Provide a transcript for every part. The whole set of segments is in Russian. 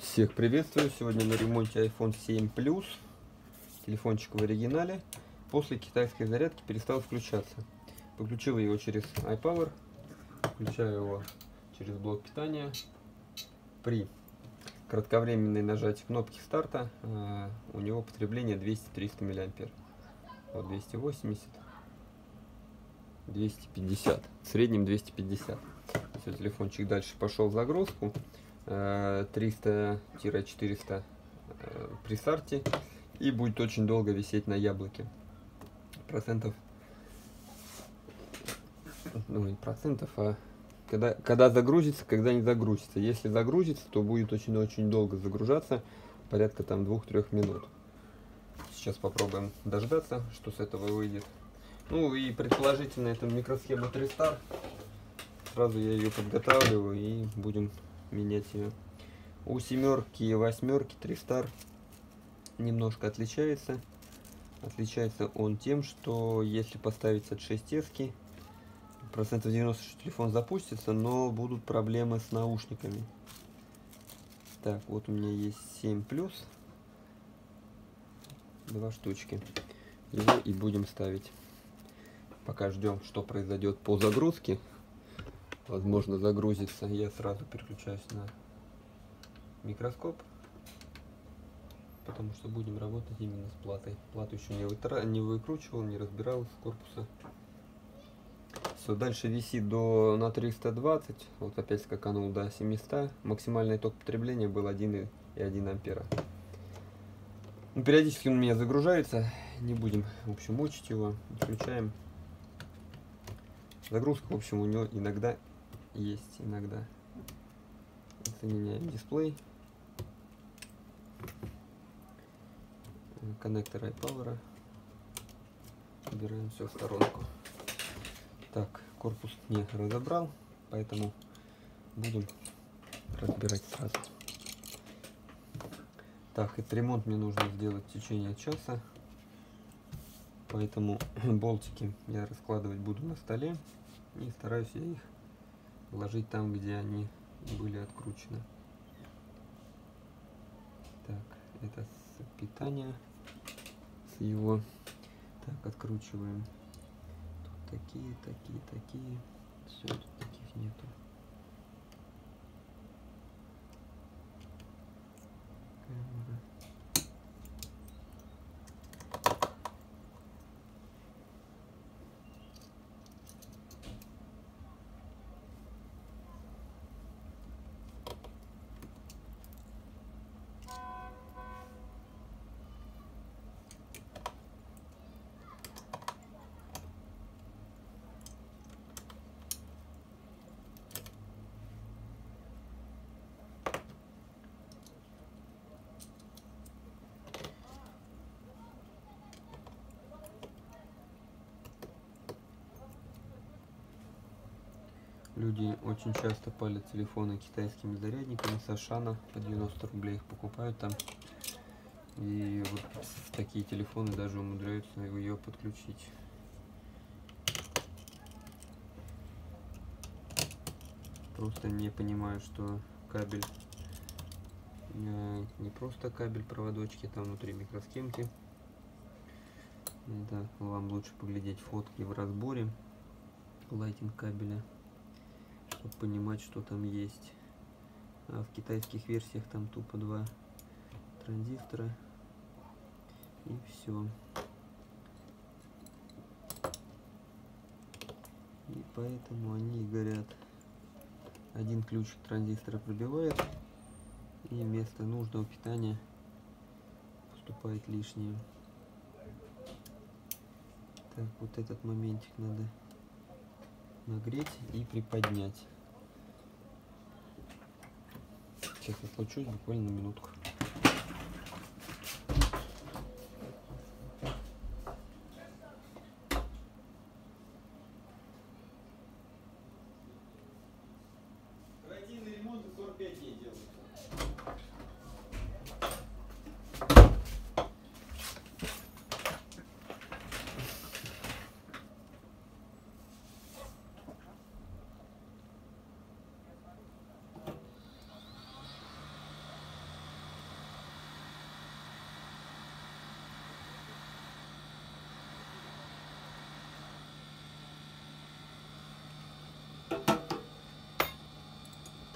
Всех приветствую! Сегодня на ремонте iPhone 7 Plus. Телефончик в оригинале. После китайской зарядки перестал включаться. Подключил его через iPower. Включаю его через блок питания. При кратковременной нажатии кнопки старта э, у него потребление 200-300 мА. Вот 280, 250. В среднем 250. Все, телефончик дальше пошел в загрузку. 300-400 э, при старте и будет очень долго висеть на яблоке. Процентов, ну не процентов, а когда, когда загрузится, когда не загрузится. Если загрузится, то будет очень-очень долго загружаться, порядка там 2-3 минут. Сейчас попробуем дождаться, что с этого выйдет. Ну и предположительно это микросхема 3 Star. Сразу я ее подготавливаю и будем менять ее. У семерки и восьмерки 3 Star немножко отличается. Отличается он тем, что если поставить от 6 эски, процентов 90 что телефон запустится, но будут проблемы с наушниками. Так, вот у меня есть 7 плюс. Два штучки. Его и будем ставить. Пока ждем, что произойдет по загрузке возможно загрузится, я сразу переключаюсь на микроскоп, потому что будем работать именно с платой. Плату еще не, вытра... не выкручивал, не разбирал с корпуса. Все, дальше висит до на 320, вот опять скаканул до 700. Максимальный ток потребления был 1,1 ампера. Ну, периодически он у меня загружается, не будем, в общем, мучить его, включаем. Загрузка, в общем, у него иногда есть иногда. Соединяем дисплей. Коннектор iPower. Убираем все в сторонку. Так, корпус не разобрал, поэтому будем разбирать сразу. Так, этот ремонт мне нужно сделать в течение часа. Поэтому болтики я раскладывать буду на столе. И стараюсь я их ложить там, где они были откручены. Так, это с питания, с его. Так, откручиваем. Тут такие, такие, такие. Все, тут таких нету. Люди очень часто палят телефоны китайскими зарядниками с по 90 рублей их покупают там. И вот такие телефоны даже умудряются ее подключить. Просто не понимаю, что кабель э, не просто кабель проводочки, там внутри микросхемки. Это вам лучше поглядеть фотки в разборе лайтинг кабеля чтобы понимать, что там есть. А в китайских версиях там тупо два транзистора. И все. И поэтому они горят. Один ключик транзистора пробивает, и вместо нужного питания поступает лишнее. Так, вот этот моментик надо нагреть и приподнять. Сейчас отлучусь буквально на минутку.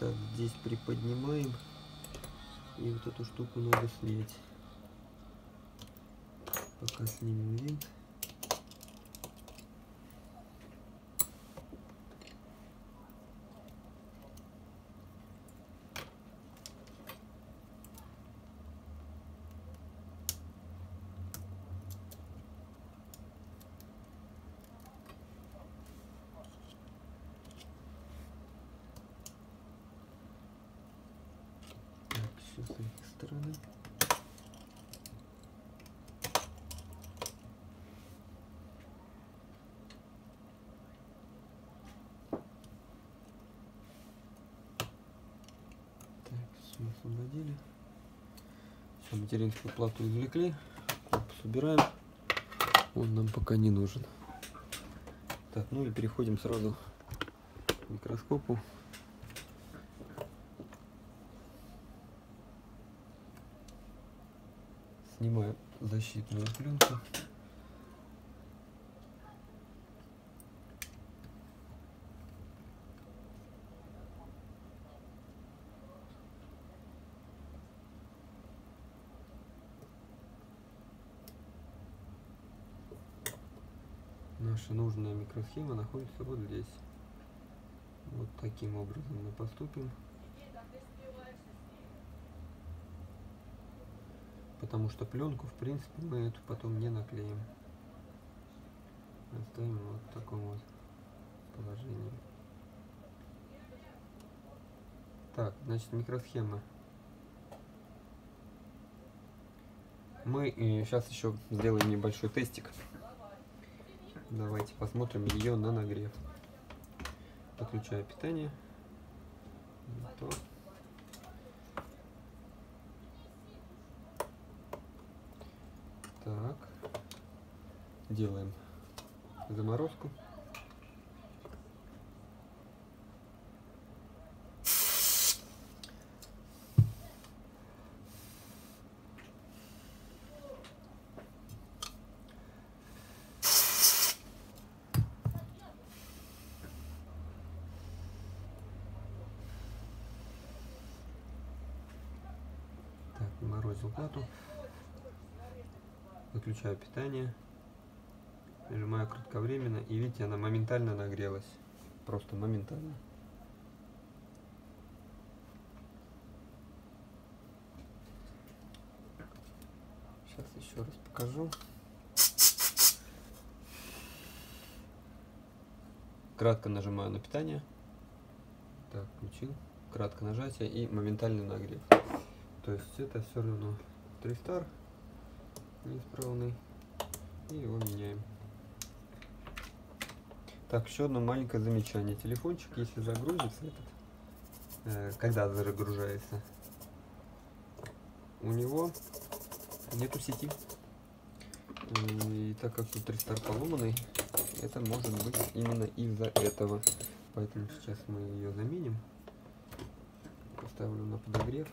Так, здесь приподнимаем. И вот эту штуку надо снять. Пока снимем винт. Так, еще с этой стороны. Все освободили. Все, материнскую плату извлекли. Корпус убираем. Он нам пока не нужен. Так, ну и переходим сразу к микроскопу. Снимаю защитную пленку. Наша нужная микросхема находится вот здесь. Вот таким образом мы поступим. Потому что пленку, в принципе, мы эту потом не наклеим. Оставим вот в таком вот положении. Так, значит, микросхема. Мы сейчас еще сделаем небольшой тестик. Давайте посмотрим ее на нагрев. Подключаю питание. Готов. Так. Делаем заморозку. Так, морозил плату. Выключаю питание. Нажимаю кратковременно. И видите, она моментально нагрелась. Просто моментально. Сейчас еще раз покажу. Кратко нажимаю на питание. Так, включил. Кратко нажатие и моментальный нагрев. То есть это все равно Тристар неисправный. И его меняем. Так, еще одно маленькое замечание. Телефончик, если загрузится этот, э, когда загружается, у него нету сети. И так как тут Тристар поломанный, это может быть именно из-за этого. Поэтому сейчас мы ее заменим. Поставлю на подогрев.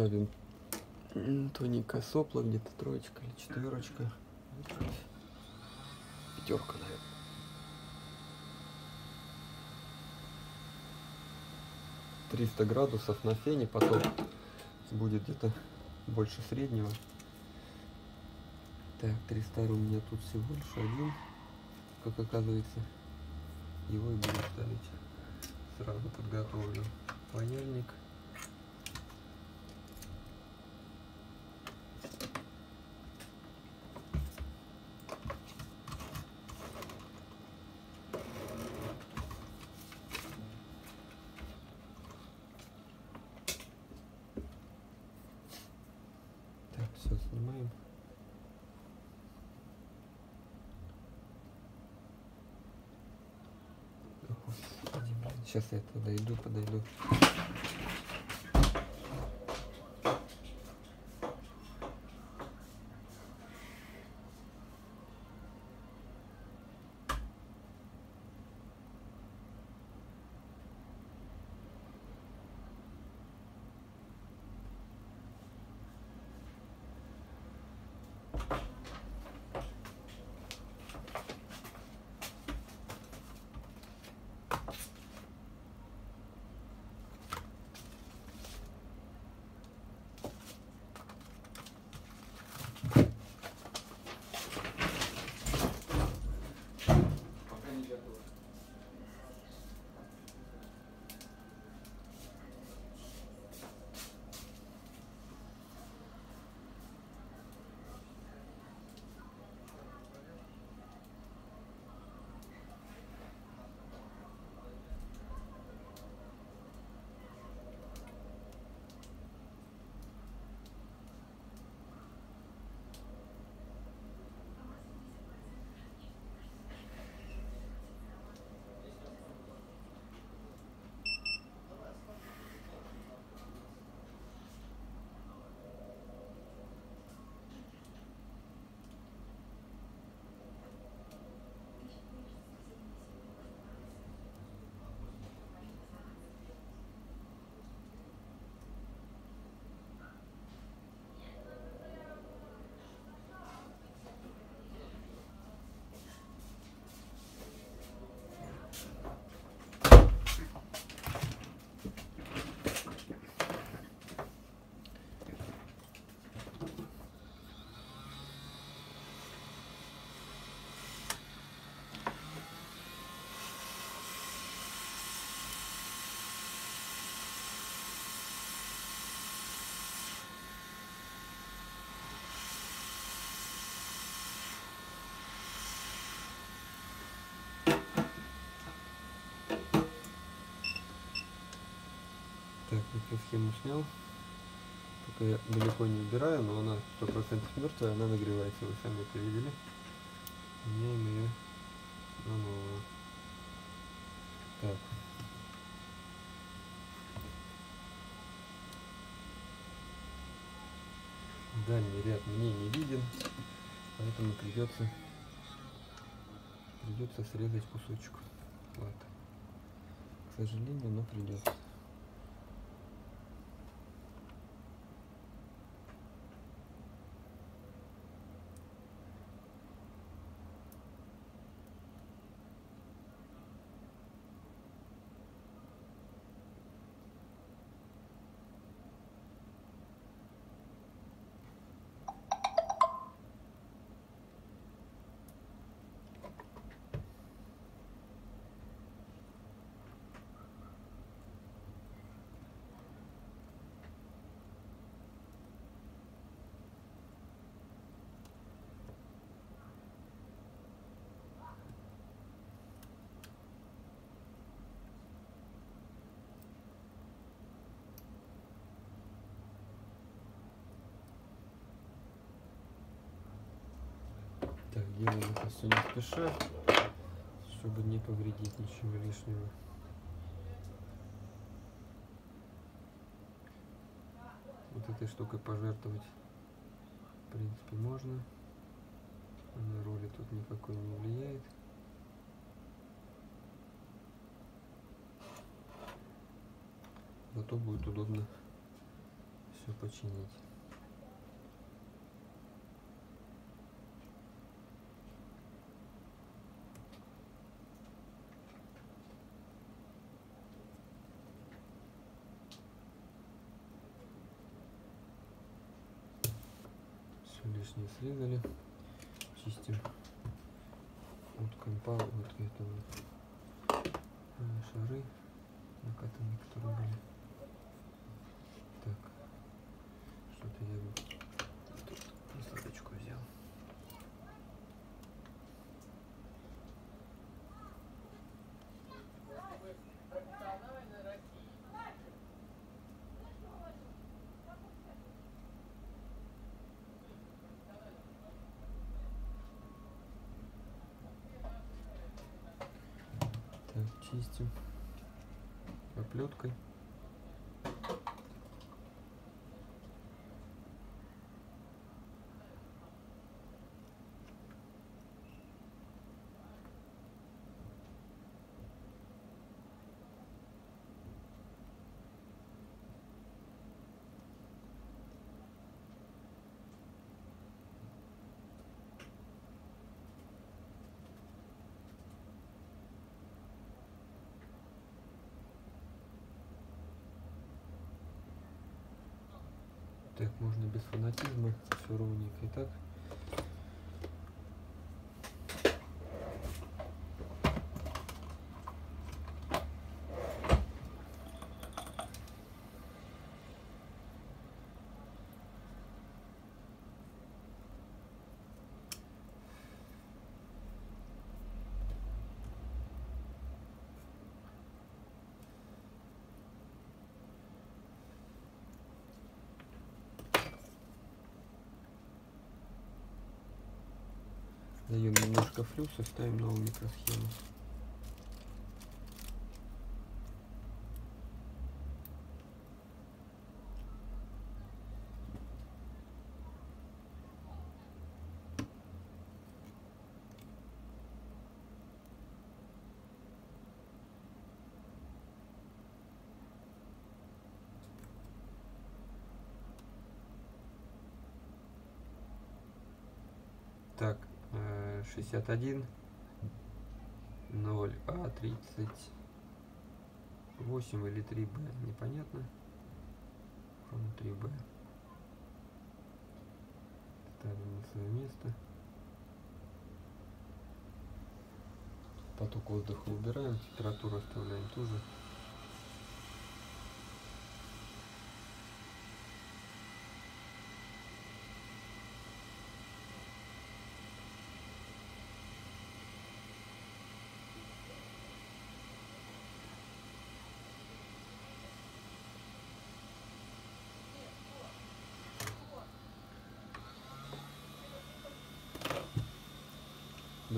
Ставим тоненькое сопло, где-то троечка или четверочка. Пятерка, наверное. Триста градусов на фене, потом будет где-то больше среднего. Так, Тристар у меня тут всего лишь один, как оказывается. Его и буду ставить. Сразу подготовлю паяльник. Так, все, снимаем. Сейчас я подойду, подойду. Так, микросхему снял. Пока я далеко не убираю, но она 100% мертвая, она нагревается, вы сами это видели. Меняем ее на новую. Так. Дальний ряд мне не виден, поэтому придется придется срезать кусочек. Вот. К сожалению, но придется. Так, делаем это все не спеша, чтобы не повредить ничего лишнего. Вот этой штукой пожертвовать, в принципе, можно. На роли тут никакой не влияет. Зато будет удобно все починить. Все лишнее срезали. Чистим от компа, вот это вот э, шары накатанные, которые были. Так, что-то я чистим оплеткой. Так, можно без фанатизма, все ровненько и так. Даем немножко флюса, ставим новую микросхему. Так, 61 0 а 38 или 3 б непонятно. По-моему 3 б. Ставим на свое место. Поток воздуха убираем температуру оставляем тоже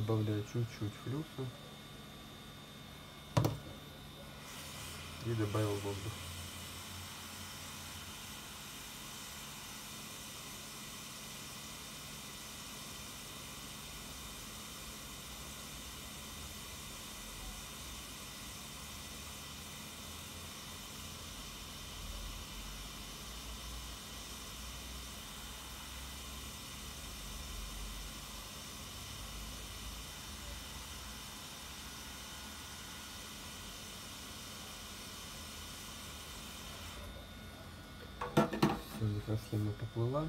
добавляю чуть-чуть флюса и добавил воздух. Микросхема поплыла.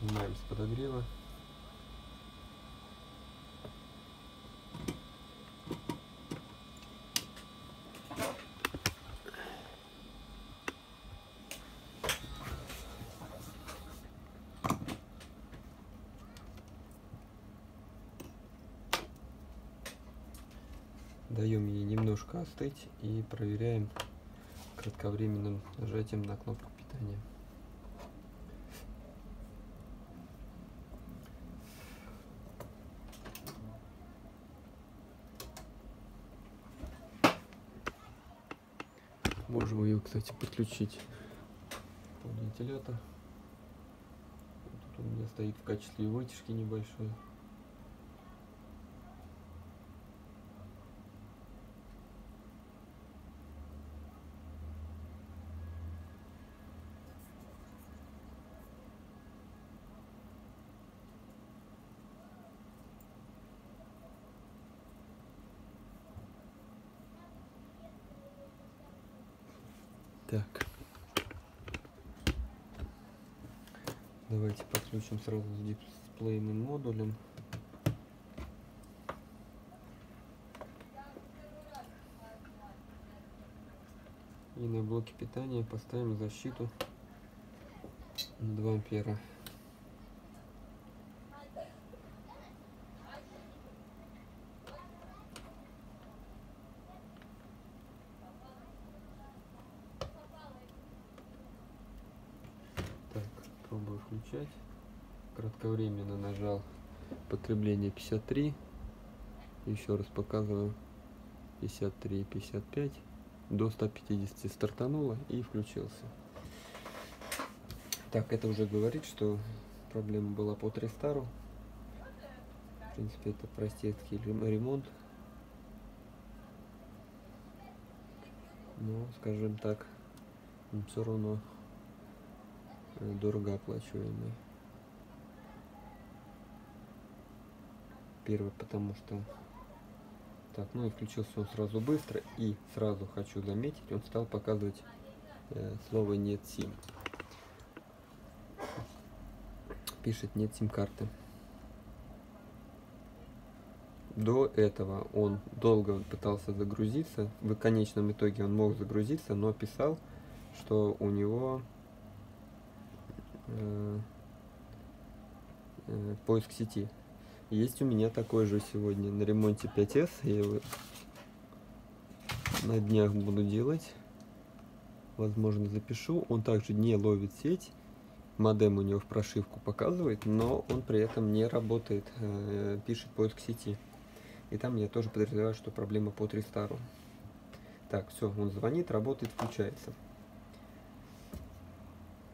Снимаем с подогрева. Даем ей немножко остыть и проверяем кратковременным нажатием на кнопку питания. Можем ее, кстати, подключить под вентилятор. Тут у меня стоит в качестве вытяжки небольшой. Так. Давайте подключим сразу с дисплейным модулем. И на блоке питания поставим защиту на 2 ампера. Кратковременно нажал потребление 53. Еще раз показываю. 53, 55. До 150 стартануло и включился. Так, это уже говорит, что проблема была по Тристару. В принципе, это простецкий ремонт. Но, скажем так, все равно э, дорого оплачиваемый. Первый, потому что... Так, ну и включился он сразу быстро. И сразу хочу заметить, он стал показывать э, слово «нет сим». Пишет «нет сим-карты». До этого он долго пытался загрузиться. В конечном итоге он мог загрузиться, но писал, что у него э, э, поиск сети. Есть у меня такой же сегодня на ремонте 5S. Я его на днях буду делать. Возможно, запишу. Он также не ловит сеть. Модем у него в прошивку показывает, но он при этом не работает. Э, пишет поиск сети. И там я тоже подозреваю, что проблема по Тристару. Так, все, он звонит, работает, включается.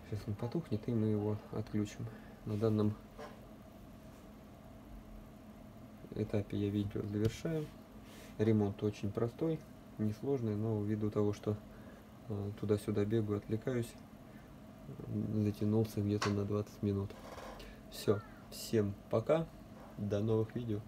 Сейчас он потухнет, и мы его отключим. На данном этапе я видео завершаю. Ремонт очень простой, несложный, но ввиду того, что э, туда-сюда бегаю, отвлекаюсь, затянулся где-то на 20 минут. Все, всем пока, до новых видео.